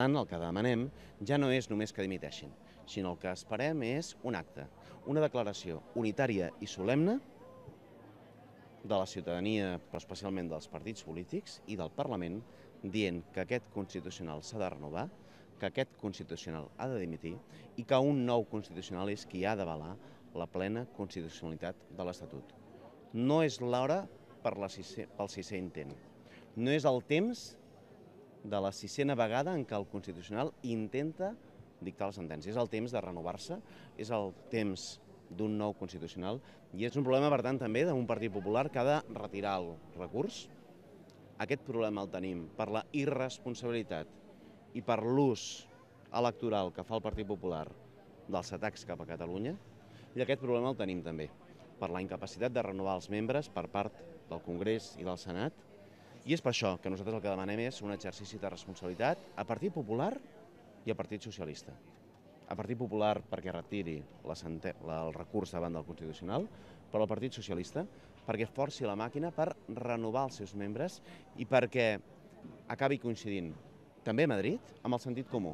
tant, el que demanem ja no és només que dimiteixin, sinó el que esperem és un acte, una declaració unitària i solemne de la ciutadania, però especialment dels partits polítics i del Parlament, dient que aquest Constitucional s'ha de renovar, que aquest Constitucional ha de dimitir i que un nou Constitucional és qui ha d'avalar la plena constitucionalitat de l'Estatut. No és l'hora per la pel sisè intent. No és el temps de la sisena vegada en què el Constitucional intenta dictar la sentència. És el temps de renovar-se, és el temps d'un nou Constitucional i és un problema, per tant, també d'un Partit Popular que ha de retirar el recurs. Aquest problema el tenim per la irresponsabilitat i per l'ús electoral que fa el Partit Popular dels atacs cap a Catalunya i aquest problema el tenim també per la incapacitat de renovar els membres per part del Congrés i del Senat i és per això que nosaltres el que demanem és un exercici de responsabilitat a Partit Popular i a Partit Socialista. A Partit Popular perquè retiri la, la, el recurs davant del Constitucional, però al Partit Socialista perquè forci la màquina per renovar els seus membres i perquè acabi coincidint també a Madrid amb el sentit comú.